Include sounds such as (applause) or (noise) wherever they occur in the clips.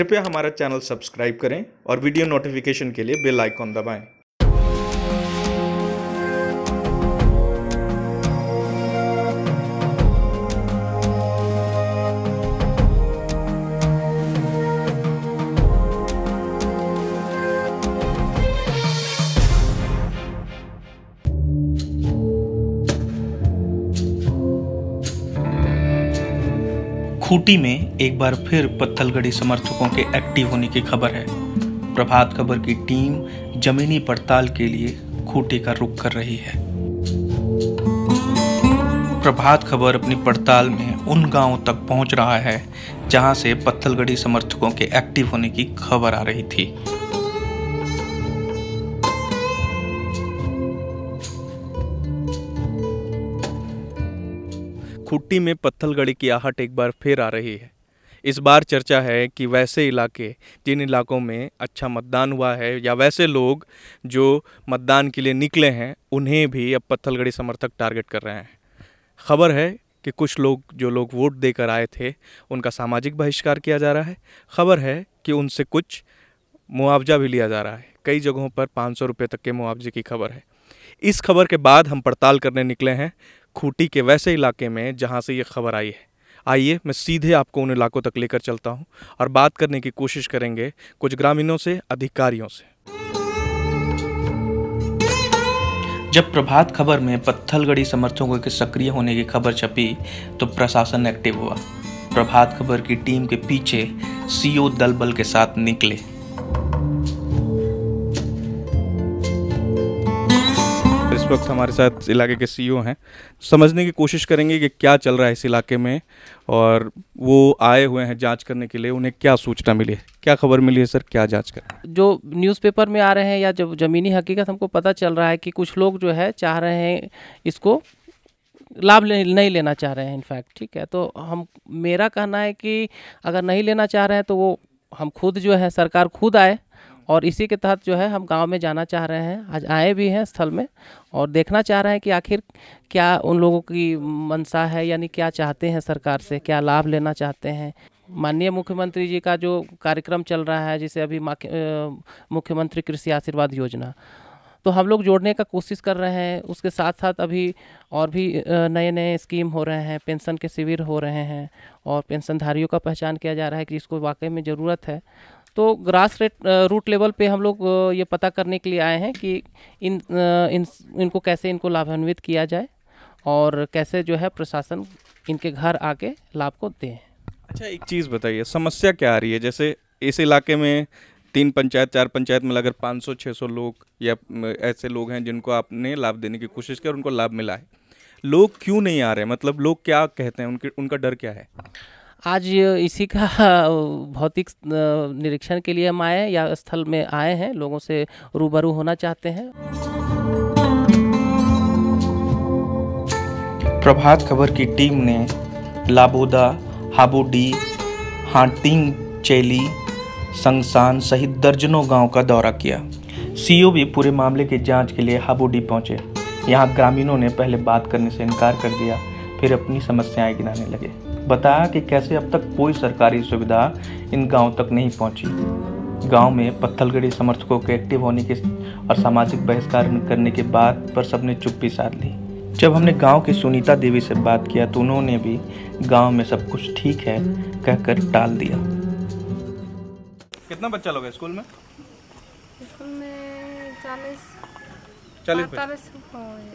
कृपया हमारा channel subscribe करें और वीडियो नोटिफिकेशन के लिए बेल आइकॉन दबाएँ। खूंटी में एक बार फिर पत्थलगढ़ी समर्थकों के एक्टिव होने की खबर है। प्रभात खबर की टीम जमीनी पड़ताल के लिए खूटी का रुख कर रही है। प्रभात खबर अपनी पड़ताल में उन गाँवों तक पहुँच रहा है जहाँ से पत्थलगढ़ी समर्थकों के एक्टिव होने की खबर आ रही थी। खुट्टी में पत्थलगड़ी की आहट एक बार फिर आ रही है। इस बार चर्चा है कि वैसे इलाके जिन इलाकों में अच्छा मतदान हुआ है या वैसे लोग जो मतदान के लिए निकले हैं, उन्हें भी अब पत्थलगड़ी समर्थक टारगेट कर रहे हैं। खबर है कि कुछ लोग, जो लोग वोट देकर आए थे, उनका सामाजिक बहिष्कार किया जा रहा है। खबर है कि उनसे कुछ मुआवजा भी लिया जा रहा है। कई जगहों पर पाँच सौ रुपये तक के मुआवजे की खबर है। इस खबर के बाद हम पड़ताल करने निकले हैं। खूटी के वैसे इलाके में जहाँ से ये खबर आई है। आइए, मैं सीधे आपको उन इलाकों तक लेकर चलता हूँ और बात करने की कोशिश करेंगे कुछ ग्रामीणों से, अधिकारियों से। जब प्रभात खबर में पत्थलगढ़ी समर्थकों के सक्रिय होने की खबर छपी तो प्रशासन एक्टिव हुआ। प्रभात खबर की टीम के पीछे सीओ दल बल के साथ निकले। वक्त हमारे साथ इलाके के सीईओ हैं। समझने की कोशिश करेंगे कि क्या चल रहा है इस इलाके में और वो आए हुए हैं जाँच करने के लिए। उन्हें क्या सूचना मिली है? क्या खबर मिली है सर? क्या जाँच कर जो न्यूज़पेपर में आ रहे हैं या जब ज़मीनी हकीकत हमको पता चल रहा है कि कुछ लोग जो है चाह रहे हैं इसको लाभ ले, नहीं लेना चाह रहे हैं इनफैक्ट ठीक है? तो हम मेरा कहना है कि अगर नहीं लेना चाह रहे हैं तो वो हम खुद जो है सरकार खुद आए और इसी के तहत जो है हम गाँव में जाना चाह रहे हैं। आज आए भी हैं स्थल में और देखना चाह रहे हैं कि आखिर क्या उन लोगों की मंशा है, यानी क्या चाहते हैं सरकार से, क्या लाभ लेना चाहते हैं। माननीय मुख्यमंत्री जी का जो कार्यक्रम चल रहा है, जिसे अभी मुख्यमंत्री कृषि आशीर्वाद योजना। तो हम लोग जोड़ने का कोशिश कर रहे हैं। उसके साथ साथ अभी और भी नए नए स्कीम हो रहे हैं, पेंशन के शिविर हो रहे हैं और पेंशनधारियों का पहचान किया जा रहा है कि इसको वाकई में ज़रूरत है। तो ग्रास रेट रूट लेवल पे हम लोग ये पता करने के लिए आए हैं कि इन इन, इनको कैसे इनको लाभान्वित किया जाए और कैसे जो है प्रशासन इनके घर आके लाभ को दें। अच्छा एक चीज़ बताइए, समस्या क्या आ रही है? जैसे इस इलाके में तीन पंचायत, चार पंचायत में अगर 500-600 लोग या ऐसे लोग हैं जिनको आपने लाभ देने की कोशिश की और उनको लाभ मिला है, लोग क्यों नहीं आ रहे? मतलब लोग क्या कहते हैं? उनके, उनका डर क्या है? आज इसी का (laughs) भौतिक निरीक्षण के लिए हम आए या स्थल में आए हैं, लोगों से रूबरू होना चाहते हैं। प्रभात खबर की टीम ने लाबोदा, हाबोडी, हाटिंग, चेली, संगसान सहित दर्जनों गाँव का दौरा किया। सीओ भी पूरे मामले की जाँच के लिए हाबोडी पहुँचे। यहाँ ग्रामीणों ने पहले बात करने से इनकार कर दिया, फिर अपनी समस्याएँ गिनाने लगे। बताया कि कैसे अब तक कोई सरकारी सुविधा इन गाँव तक नहीं पहुँची। गाँव में पत्थलगढ़ी समर्थकों के एक्टिव होने के और सामाजिक बहिष्कार करने के बाद पर सबने चुप्पी साध ली। जब हमने गाँव की सुनीता देवी से बात किया तो उन्होंने भी गाँव में सब कुछ ठीक है कहकर टाल दिया। कितना बच्चा लोग है स्कूल में? स्कूल में चालीस चालीस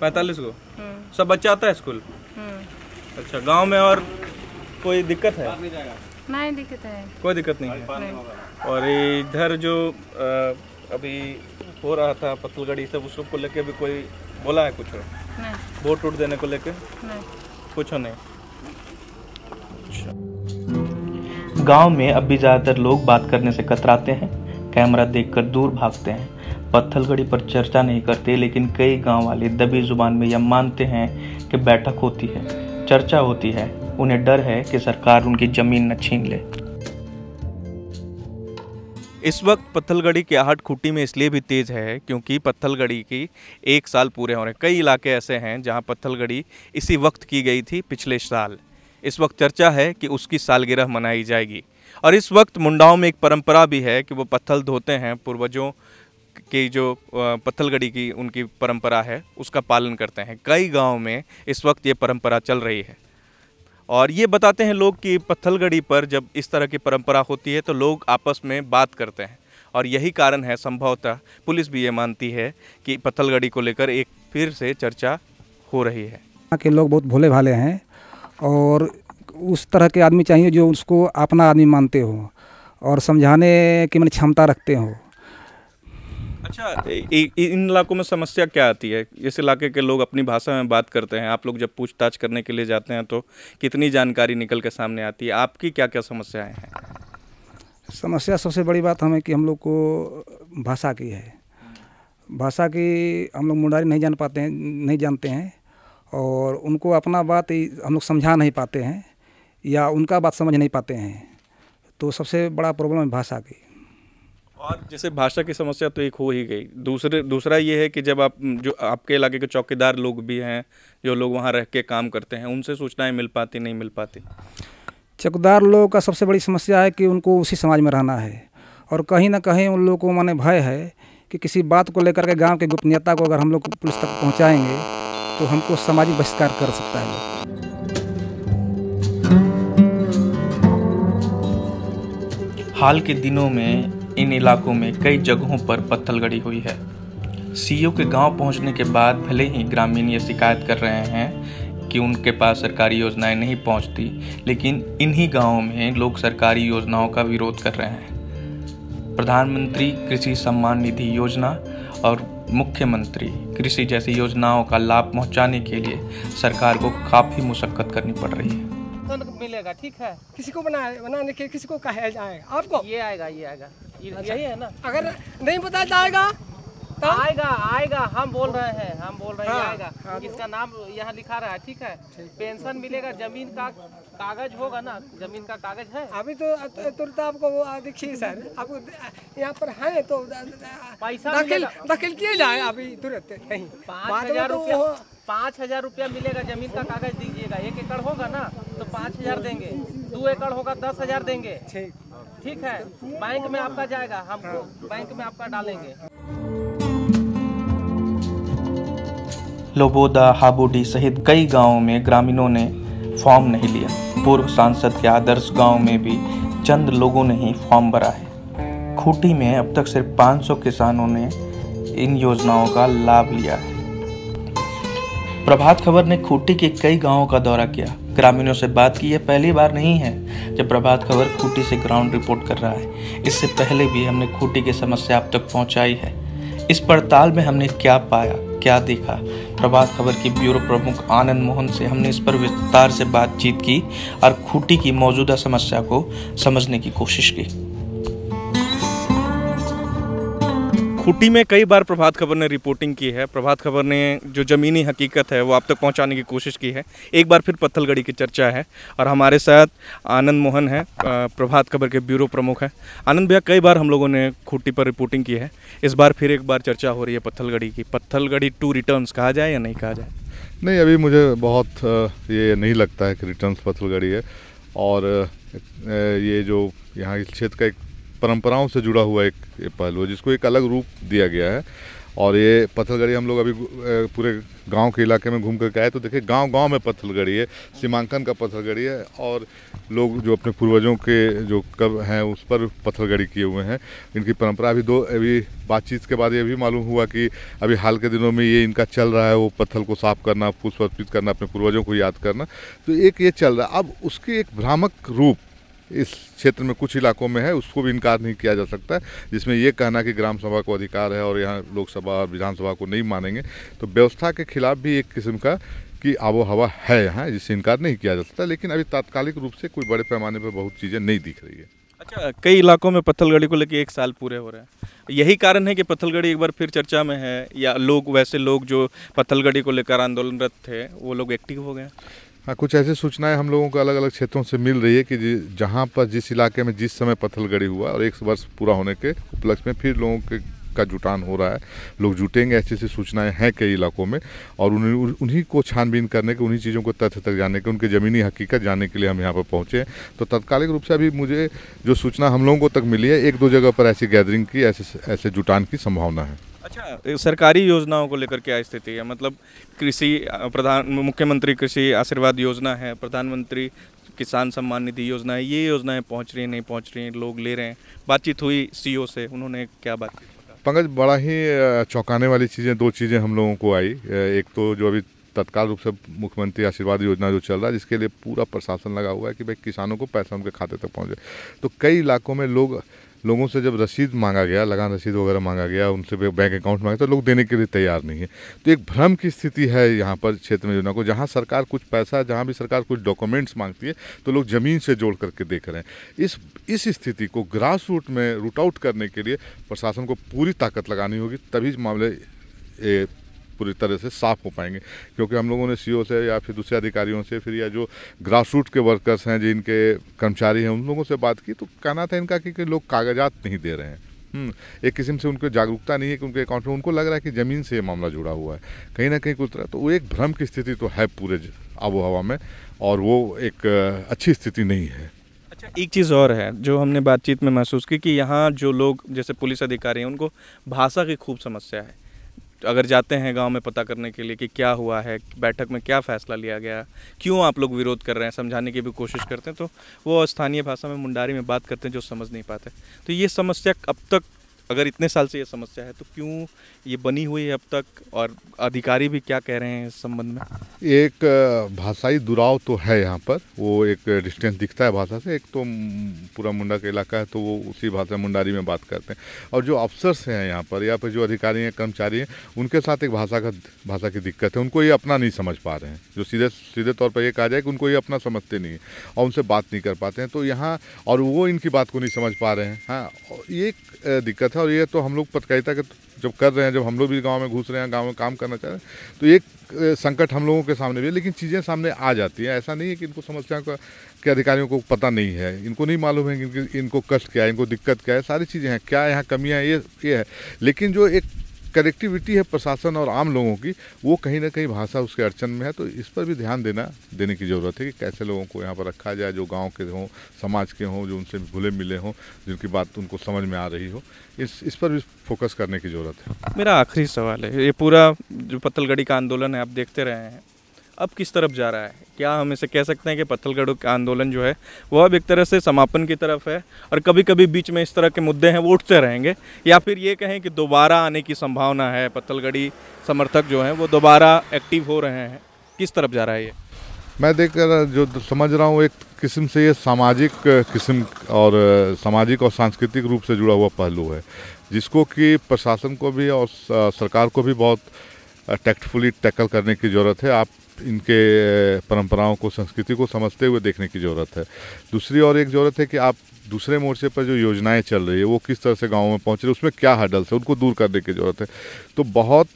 पैतालीस को? हम्म। सब बच्चा आता है स्कूल? हम्म। अच्छा गाँव में और कोई दिक्कत है? नहीं दिक्कत है। कोई दिक्कत नहीं है? नहीं। और इधर जो अभी हो रहा था पत्थलगढ़ी सब उस को लेके भी कोई बोला है कुछ? वोट वोट देने को लेके? कुछ नहीं। गाँव में अब भी ज़्यादातर लोग बात करने से कतराते हैं कैमरा देखकर दूर भागते हैं। पत्थलगढ़ी पर चर्चा नहीं करते लेकिन कई गाँव वाले दबी ज़ुबान में यह मानते हैं कि बैठक होती है चर्चा होती है। उन्हें डर है कि सरकार उनकी ज़मीन न छीन ले। इस वक्त पत्थलगढ़ी की आहट खुट्टी में इसलिए भी तेज़ है क्योंकि पत्थलगढ़ी की एक साल पूरे हो रहे हैं कई इलाके ऐसे हैं जहाँ पत्थलगढ़ी इसी वक्त की गई थी पिछले साल। इस वक्त चर्चा है कि उसकी सालगिरह मनाई जाएगी। और इस वक्त मुंडाओं में एक परंपरा भी है कि वो पत्थल धोते हैं, पूर्वजों की जो पत्थलगढ़ी की उनकी परंपरा है, उसका पालन करते हैं। कई गाँव में इस वक्त ये परंपरा चल रही है। और ये बताते हैं लोग कि पत्थलगड़ी पर जब इस तरह की परंपरा होती है तो लोग आपस में बात करते हैं। और यही कारण है, संभवतः पुलिस भी ये मानती है कि पत्थलगड़ी को लेकर एक फिर से चर्चा हो रही है। यहाँ के लोग बहुत भोले भाले हैं और उस तरह के आदमी चाहिए जो उसको अपना आदमी मानते हो और समझाने की मैंने क्षमता रखते हो। अच्छा इन इलाकों में समस्या क्या आती है? इस इलाके के लोग अपनी भाषा में बात करते हैं, आप लोग जब पूछताछ करने के लिए जाते हैं तो कितनी जानकारी निकल के सामने आती है? आपकी क्या क्या समस्याएँ हैं? समस्या सबसे बड़ी बात हमें कि हम लोग को भाषा की है। भाषा की हम लोग मुंडारी नहीं जान पाते हैं, नहीं जानते हैं, और उनको अपना बात हम लोग समझा नहीं पाते हैं, या उनका बात समझ नहीं पाते हैं। तो सबसे बड़ा प्रॉब्लम है भाषा की। और जैसे भाषा की समस्या तो एक हो ही गई। दूसरे दूसरा ये है कि जब आप जो आपके इलाके के चौकीदार लोग भी हैं जो लोग वहाँ रह के काम करते हैं उनसे सूचनाएँ मिल पाती नहीं मिल पाती? चौकीदार लोगों का सबसे बड़ी समस्या है कि उनको उसी समाज में रहना है। और कहीं ना कहीं उन लोगों को माने भय है कि किसी बात को लेकर के गाँव के गोपनीयता को अगर हम लोग पुलिस तक पहुंचाएँगे तो हमको सामाजिक बहिष्कार कर सकता है। हाल के दिनों में इन इलाकों में कई जगहों पर पत्थलगड़ी हुई है। सीओ के गाँव पहुँचने के बाद भले ही ग्रामीण ये शिकायत कर रहे हैं कि उनके पास सरकारी योजनाएँ नहीं पहुँचती लेकिन इन्हीं गाँवों में लोग सरकारी योजनाओं का विरोध कर रहे हैं। प्रधानमंत्री कृषि सम्मान निधि योजना और मुख्यमंत्री कृषि जैसी योजनाओं का लाभ पहुँचाने के लिए सरकार को काफ़ी मुशक्कत करनी पड़ रही है। मिलेगा? ठीक है। किसी को बनाए बनाने के किसी को कहा जाएगा? आपको? ये आएगा ये आएगा। ये- यही है ना। अगर नहीं बताया जाएगा तो? आएगा आएगा हम बोल रहे हैं हम बोल रहे हैं हाँ, आएगा। हाँ, इसका नाम यहाँ लिखा रहा है ठीक है? पेंशन मिलेगा ज़मीन का कागज़ होगा ना ज़मीन का कागज़ है? अभी तो तुरंत आपको वो देखिए सर आपको यहाँ पर है तो पैसा दखिल। दाखिल किए जाए अभी तुरंत कहीं पाँच हज़ार तो रुपया पाँच हज़ार रुपया मिलेगा ज़मीन का कागज़ दीजिएगा। एक एकड़ होगा ना तो पाँच हज़ार देंगे। दो एकड़ होगा दस हज़ार देंगे। ठीक है बैंक में आपका जाएगा, हमको बैंक में आपका डालेंगे। लोबोदा, हाबोडी सहित कई गाँवों में ग्रामीणों ने फॉर्म नहीं लिया। पूर्व सांसद के आदर्श गाँव में भी चंद लोगों ने ही फॉर्म भरा है। खूंटी में अब तक सिर्फ़ 500 किसानों ने इन योजनाओं का लाभ लिया है। प्रभात खबर ने खूंटी के कई गाँवों का दौरा किया। ग्रामीणों से बात की यह पहली बार नहीं है। जब प्रभात खबर खूटी से ग्राउंड रिपोर्ट कर रहा है। इससे पहले भी हमने खूटी की समस्या अब तक पहुंचाई है। इस पड़ताल में हमने क्या पाया, क्या देखा? प्रभात खबर की ब्यूरो प्रमुख आनंद मोहन से हमने इस पर विस्तार से बातचीत की और खूटी की मौजूदा समस्या को समझने की कोशिश की। खूंटी में कई बार प्रभात खबर ने रिपोर्टिंग की है। प्रभात खबर ने जो ज़मीनी हकीकत है, वो आप तक पहुँचाने की कोशिश की है। एक बार फिर पत्थलगढ़ी की चर्चा है और हमारे साथ आनंद मोहन है प्रभात खबर के ब्यूरो प्रमुख हैं। आनंद भैया, कई बार हम लोगों ने खूंटी पर रिपोर्टिंग की है। इस बार फिर एक बार चर्चा हो रही है पत्थलगढ़ी की। पत्थलगढ़ी टू रिटर्न्स कहा जाए या नहीं कहा जाए? नहीं, अभी मुझे बहुत ये नहीं लगता है कि रिटर्न्स पत्थलगड़ी है। और ये जो यहाँ इस क्षेत्र का एक परंपराओं से जुड़ा हुआ एक पहलू है, जिसको एक अलग रूप दिया गया है। और ये पत्थलगड़ी हम लोग अभी पूरे गाँव के इलाके में घूम करके आए तो देखिए गाँव गाँव में पत्थलगड़ी है, सीमांकन का पत्थलगड़ी है, और लोग जो अपने पूर्वजों के जो कब हैं, उस पर पत्थलगड़ी किए हुए हैं। इनकी परंपरा अभी दो, अभी बातचीत के बाद ये भी मालूम हुआ कि अभी हाल के दिनों में ये इनका चल रहा है, वो पत्थल को साफ़ करना, पुष्प अर्पित करना, अपने पूर्वजों को याद करना। तो एक ये चल रहा है। अब उसके एक भ्रामक रूप इस क्षेत्र में कुछ इलाकों में है, उसको भी इनकार नहीं किया जा सकता है, जिसमें ये कहना कि ग्राम सभा को अधिकार है और यहाँ लोकसभा और विधानसभा को नहीं मानेंगे। तो व्यवस्था के खिलाफ भी एक किस्म का की आबो हवा है यहाँ जिससे इनकार नहीं किया जा सकता, लेकिन अभी तात्कालिक रूप से कोई बड़े पैमाने पर बहुत चीज़ें नहीं दिख रही है। अच्छा कई इलाकों में पत्थलगढ़ी को लेकर एक साल पूरे हो रहे हैं। यही कारण है कि पत्थलगढ़ी एक बार फिर चर्चा में है, या लोग, वैसे लोग जो पत्थलगढ़ी को लेकर आंदोलनरत थे, वो लोग एक्टिव हो गए हाँ कुछ ऐसी सूचनाएँ हम लोगों को अलग अलग क्षेत्रों से मिल रही है कि जहाँ पर जिस इलाके में जिस समय पत्थलगड़ी हुआ और एक वर्ष पूरा होने के उपलक्ष्य में फिर लोगों के, का जुटान हो रहा है। लोग जुटेंगे, ऐसी ऐसी सूचनाएँ हैं कई इलाकों में और उन्हीं उन्हीं को छानबीन करने के, उन्हीं चीज़ों को तथ्य तक जानने के, उनके ज़मीनी हकीकत जानने के लिए हम यहाँ पर पहुँचे तो तत्कालिक रूप से अभी मुझे जो सूचना हम लोगों को तक मिली है, एक दो जगह पर ऐसी गैदरिंग की, ऐसे ऐसे जुटान की संभावना है। अच्छा सरकारी योजनाओं को लेकर क्या स्थिति है? मतलब कृषि, प्रधान, मुख्यमंत्री कृषि आशीर्वाद योजना है, प्रधानमंत्री किसान सम्मान निधि योजना है, ये योजनाएँ पहुँच रही हैं, नहीं पहुँच रही हैं, लोग ले रहे हैं। बातचीत हुई सीओ से, उन्होंने क्या बात पंकज, बड़ा ही चौंकाने वाली चीज़ें, दो चीज़ें हम लोगों को आई। एक तो जो अभी तत्काल रूप से मुख्यमंत्री आशीर्वाद योजना जो चल रहा है, जिसके लिए पूरा प्रशासन लगा हुआ है कि भाई किसानों को पैसा उनके खाते तक पहुँचे। तो कई इलाकों में लोग लोगों से जब रसीद मांगा गया, लगान रसीद वगैरह मांगा गया, उनसे बैंक अकाउंट मांगा तो लोग देने के लिए तैयार नहीं है। तो एक भ्रम की स्थिति है यहाँ पर क्षेत्र में योजना को, जहाँ सरकार कुछ पैसा, जहाँ भी सरकार कुछ डॉक्यूमेंट्स मांगती है तो लोग ज़मीन से जोड़ करके देख रहे हैं। इस इस स्थिति को ग्रास रूट में रूट आउट करने के लिए प्रशासन को पूरी ताकत लगानी होगी, तभी मामले पूरी तरह से साफ़ हो पाएँगे। क्योंकि हम लोगों ने सी से या फिर दूसरे अधिकारियों से फिर या जो ग्रास रूट के वर्कर्स हैं जिनके कर्मचारी हैं उन लोगों से बात की तो कहना था इनका कि लोग कागजात नहीं दे रहे हैं। हम्म, एक किस्म से उनको जागरूकता नहीं है कि उनके अकाउंट में उनको लग रहा है कि ज़मीन से मामला जुड़ा हुआ है। कहीं ना कहीं कुछ तरह तो वो एक भ्रम की स्थिति तो है पूरे आबो हवा में और वो एक अच्छी स्थिति नहीं है। अच्छा एक चीज़ और है जो हमने बातचीत में महसूस की कि यहाँ जो लोग जैसे पुलिस अधिकारी हैं उनको भाषा की खूब समस्या है। अगर जाते हैं गाँव में पता करने के लिए कि क्या हुआ है, बैठक में क्या फ़ैसला लिया गया, क्यों आप लोग विरोध कर रहे हैं, समझाने की भी कोशिश करते हैं तो वो स्थानीय भाषा में मुंडारी में बात करते हैं जो समझ नहीं पाते। तो ये समस्या अब तक अगर इतने साल से ये समस्या है तो क्यों ये बनी हुई है अब तक? और अधिकारी भी क्या कह रहे हैं इस संबंध में? एक भाषाई दुराव तो है यहाँ पर। वो एक डिस्टेंस दिखता है भाषा से, एक तो पूरा मुंडा का इलाका है तो वो उसी भाषा मुंडारी में बात करते हैं। और जो अफसर्स हैं यहाँ पर, या फिर जो अधिकारी हैं, कर्मचारी हैं, उनके साथ एक भाषा का, भाषा की दिक्कत है। उनको ये अपना नहीं समझ पा रहे हैं। जो सीधे सीधे तौर पर ये कहा जाए कि उनको ये अपना समझते नहीं है और उनसे बात नहीं कर पाते हैं। तो यहाँ, और वो इनकी बात को नहीं समझ पा रहे हैं। हाँ ये एक दिक्कत है और ये तो हम लोग पत्रकारिता के जब कर रहे हैं, जब हम लोग भी गाँव में घुस रहे हैं, गाँव में काम करना चाह रहे हैं तो एक संकट हम लोगों के सामने भी है, लेकिन चीज़ें सामने आ जाती हैं। ऐसा नहीं है कि इनको समस्या का, के अधिकारियों को पता नहीं है। इनको नहीं मालूम है कि इनको कष्ट क्या है, इनको दिक्कत क्या है, सारी चीज़ें हैं, क्या यहाँ कमियाँ ये ये है। लेकिन जो एक कनेक्टिविटी है प्रशासन और आम लोगों की, वो कहीं ना कहीं भाषा उसके अड़चन में है तो इस पर भी ध्यान देना, देने की ज़रूरत है कि कैसे लोगों को यहाँ पर रखा जाए, जो गाँव के हों, समाज के हों, जो उनसे भुले मिले हों, जिनकी बात उनको समझ में आ रही हो, इस इस पर भी फोकस करने की ज़रूरत है। मेरा आखिरी सवाल है, ये पूरा जो पत्तलगढ़ी का आंदोलन है, आप देखते रहे हैं अब किस तरफ़ जा रहा है? क्या हम इसे कह सकते हैं कि पत्थलगढ़ का आंदोलन जो है वह अब एक तरह से समापन की तरफ़ है और कभी कभी बीच में इस तरह के मुद्दे हैं, वो उठते रहेंगे। या फिर ये कहें कि दोबारा आने की संभावना है, पत्थलगढ़ी समर्थक जो हैं, वो दोबारा एक्टिव हो रहे हैं। किस तरफ़ जा रहा है ये? मैं देख कर जो समझ रहा हूँ, एक किस्म से ये सामाजिक किस्म और सामाजिक और सांस्कृतिक रूप से जुड़ा हुआ पहलू है, जिसको कि प्रशासन को भी और सरकार को भी बहुत टैक्टफुली टैकल करने की ज़रूरत है। आप इनके परंपराओं को, संस्कृति को समझते हुए देखने की ज़रूरत है। दूसरी और एक ज़रूरत है कि आप दूसरे मोर्चे पर जो योजनाएँ चल रही है, वो किस तरह से गाँव में पहुँच रही है, उसमें क्या हडल्स है, उनको दूर करने की ज़रूरत है। तो बहुत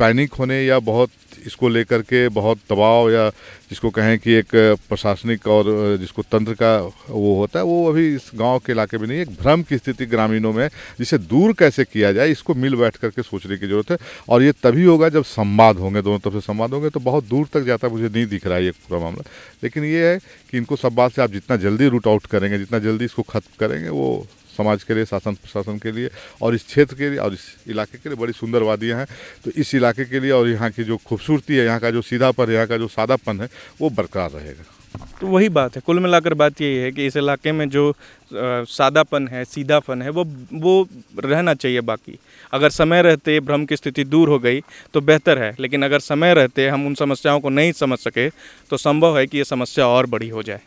पैनिक होने या बहुत इसको लेकर के बहुत दबाव या जिसको कहें कि एक प्रशासनिक और जिसको तंत्र का वो होता है, वो अभी इस गाँव के इलाके में नहीं, एक भ्रम की स्थिति ग्रामीणों में जिसे दूर कैसे किया जाए, इसको मिल बैठ करके सोचने की ज़रूरत है। और ये तभी होगा जब संवाद होंगे, दोनों तरफ़ से संवाद होंगे तो बहुत दूर तक जाता मुझे नहीं दिख रहा है ये पूरा मामला। लेकिन ये है कि इनको सब बात से आप जितना जल्दी रूट आउट करेंगे, जितना जल्दी इसको खत्म करेंगे, वो समाज के लिए, शासन, प्रशासन के लिए और इस क्षेत्र के लिए और इस इलाके के लिए बड़ी सुंदर वादियाँ हैं। तो इस इलाके के लिए और यहाँ की जो खूबसूरती है, यहाँ का जो सीधापन यहाँ का जो सादापन है, वो बरकरार रहेगा। तो वही बात है, कुल मिलाकर बात यही है कि इस इलाके में जो सादापन है, सीधापन है, वो वो रहना चाहिए बाकी। अगर समय रहते, भ्रम की स्थिति दूर हो गई तो बेहतर है। लेकिन अगर समय रहते, हम उन समस्याओं को नहीं समझ सके तो संभव है कि ये समस्या और बड़ी हो जाए।